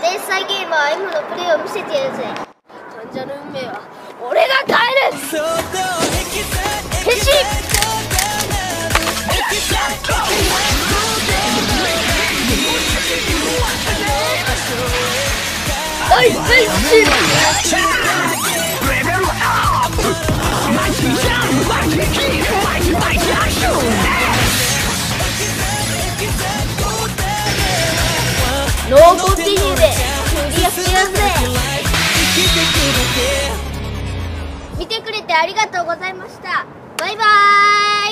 天才ゲーマー M のプレーを見せてやるぜ。患者の運命は俺が変えるはい変身ノーコンティニューでクリアしてやるぜ見てくれてありがとうございました。バイバーイ。